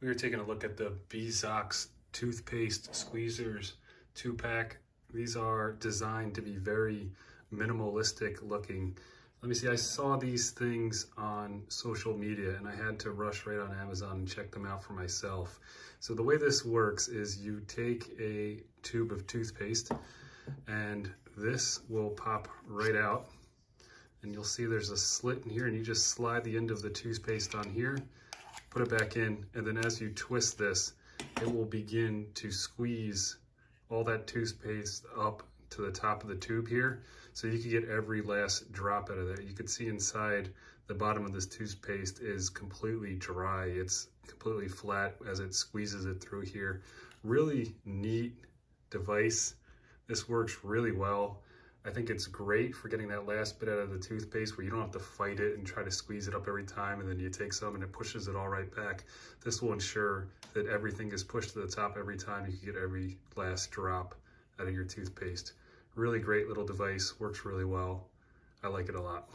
We are taking a look at the Bezox toothpaste squeezers two pack. These are designed to be very minimalistic looking. Let me see, I saw these things on social media and I had to rush right on Amazon and check them out for myself. So the way this works is you take a tube of toothpaste and this will pop right out and you'll see there's a slit in here and you just slide the end of the toothpaste on here put it back in, and then as you twist this, it will begin to squeeze all that toothpaste up to the top of the tube here. So you can get every last drop out of there. You can see inside the bottom of this toothpaste is completely dry. It's completely flat as it squeezes it through here. Really neat device. This works really well. I think it's great for getting that last bit out of the toothpaste where you don't have to fight it and try to squeeze it up every time and then you take some and it pushes it all right back. This will ensure that everything is pushed to the top every time. You can get every last drop out of your toothpaste. Really great little device, works really well. I like it a lot.